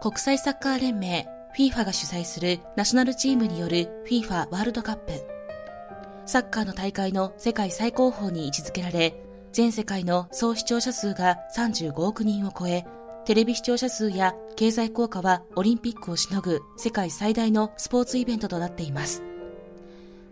国際サッカー連盟 FIFA が主催するナショナルチームによる FIFA ワールドカップ。サッカーの大会の世界最高峰に位置づけられ、全世界の総視聴者数が35億人を超え、テレビ視聴者数や経済効果はオリンピックをしのぐ世界最大のスポーツイベントとなっています。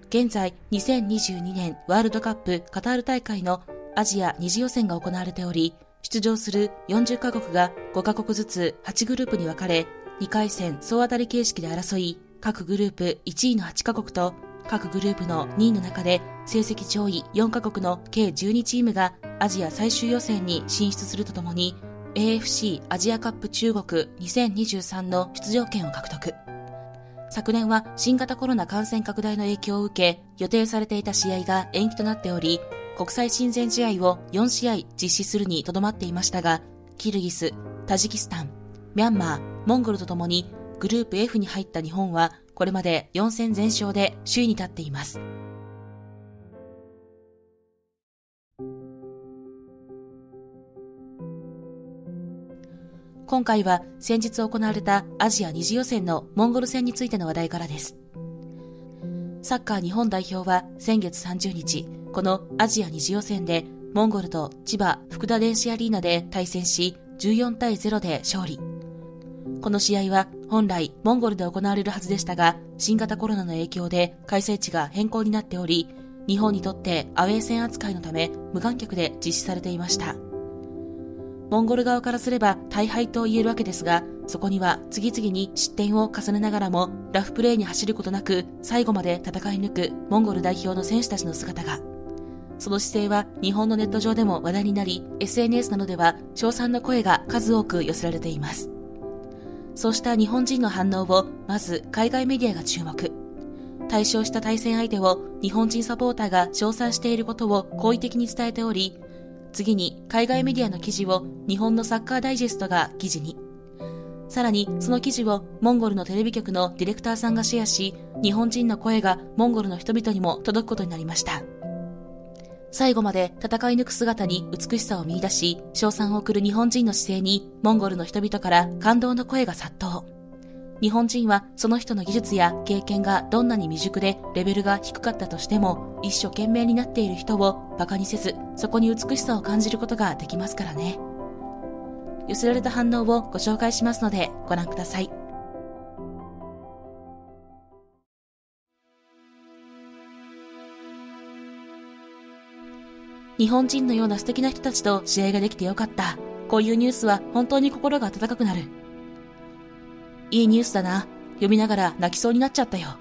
現在、2022年ワールドカップカタール大会のアジア二次予選が行われており、出場する40カ国が5カ国ずつ8グループに分かれ、2回戦総当たり形式で争い、各グループ1位の8カ国と各グループの2位の中で成績上位4カ国の計12チームがアジア最終予選に進出するとともに AFC アジアカップ中国2023の出場権を獲得。昨年は新型コロナ感染拡大の影響を受け、予定されていた試合が延期となっており、国際親善試合を4試合実施するにとどまっていましたが、キルギス、タジキスタン、ミャンマー、モンゴルとともにグループ F に入った日本は、これまで4戦全勝で首位に立っています。今回は先日行われたアジア二次予選のモンゴル戦についての話題からです。サッカー日本代表は先月30日、このアジア二次予選でモンゴルと千葉福田電子アリーナで対戦し14対0で勝利。この試合は本来モンゴルで行われるはずでしたが新型コロナの影響で開催地が変更になっており日本にとってアウェー戦扱いのため無観客で実施されていました。モンゴル側からすれば大敗と言えるわけですが、そこには次々に失点を重ねながらもラフプレーに走ることなく最後まで戦い抜くモンゴル代表の選手たちの姿がその姿勢は日本のネット上でも話題になり、SNS などでは称賛の声が数多く寄せられています。そうした日本人の反応を、まず海外メディアが注目。対象した対戦相手を日本人サポーターが称賛していることを好意的に伝えており、次に海外メディアの記事を日本のサッカーダイジェストが記事に。さらにその記事をモンゴルのテレビ局のディレクターさんがシェアし、日本人の声がモンゴルの人々にも届くことになりました。最後まで戦い抜く姿に美しさを見出し、賞賛を送る日本人の姿勢に、モンゴルの人々から感動の声が殺到。日本人はその人の技術や経験がどんなに未熟でレベルが低かったとしても、一生懸命になっている人を馬鹿にせず、そこに美しさを感じることができますからね。寄せられた反応をご紹介しますのでご覧ください。日本人のような素敵な人たちと試合ができてよかった。こういうニュースは本当に心が温かくなる。いいニュースだな。読みながら泣きそうになっちゃったよ。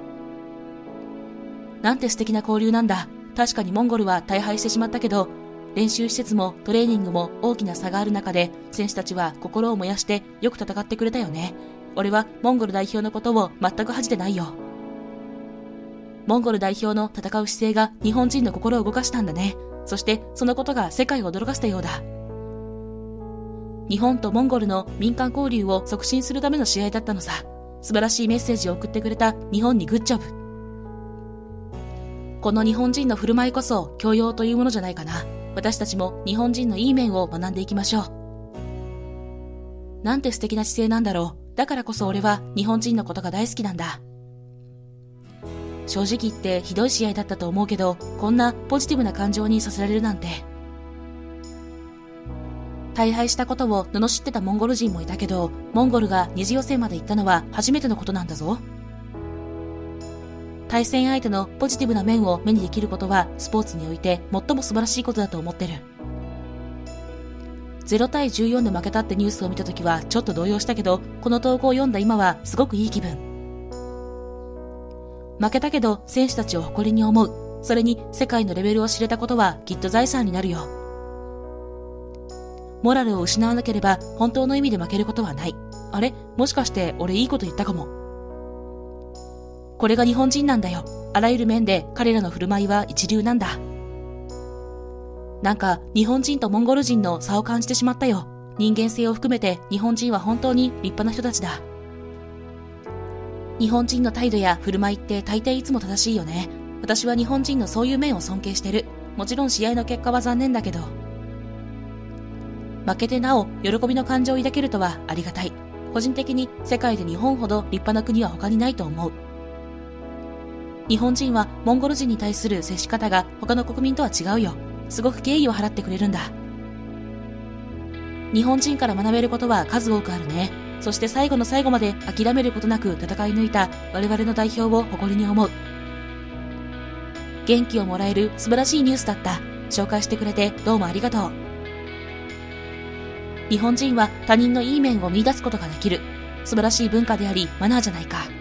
なんて素敵な交流なんだ。確かにモンゴルは大敗してしまったけど、練習施設もトレーニングも大きな差がある中で、選手たちは心を燃やしてよく戦ってくれたよね。俺はモンゴル代表のことを全く恥じてないよ。モンゴル代表の戦う姿勢が日本人の心を動かしたんだね。そしてそのことが世界を驚かせたようだ。日本とモンゴルの民間交流を促進するための試合だったのさ。素晴らしいメッセージを送ってくれた日本にグッジョブ。この日本人の振る舞いこそ教養というものじゃないかな。私たちも日本人のいい面を学んでいきましょう。なんて素敵な姿勢なんだろう。だからこそ俺は日本人のことが大好きなんだ。正直言ってひどい試合だったと思うけど、こんなポジティブな感情にさせられるなんて。大敗したことを罵ってたモンゴル人もいたけど、モンゴルが二次予選まで行ったのは初めてのことなんだぞ。対戦相手のポジティブな面を目にできることはスポーツにおいて最も素晴らしいことだと思ってる。0対14で負けたってニュースを見た時はちょっと動揺したけど、この投稿を読んだ今はすごくいい気分。負けたけど選手たちを誇りに思う。それに世界のレベルを知れたことはきっと財産になるよ。モラルを失わなければ本当の意味で負けることはない。あれ？もしかして俺いいこと言ったかも。これが日本人なんだよ。あらゆる面で彼らの振る舞いは一流なんだ。なんか日本人とモンゴル人の差を感じてしまったよ。人間性を含めて日本人は本当に立派な人たちだ。日本人の態度や振る舞いって大抵いつも正しいよね。私は日本人のそういう面を尊敬してる。もちろん試合の結果は残念だけど。負けてなお、喜びの感情を抱けるとはありがたい。個人的に世界で日本ほど立派な国は他にないと思う。日本人はモンゴル人に対する接し方が他の国民とは違うよ。すごく敬意を払ってくれるんだ。日本人から学べることは数多くあるね。そして最後の最後まで諦めることなく戦い抜いた我々の代表を誇りに思う。元気をもらえる素晴らしいニュースだった。紹介してくれてどうもありがとう。日本人は他人のいい面を見出すことができる。素晴らしい文化であり、マナーじゃないか。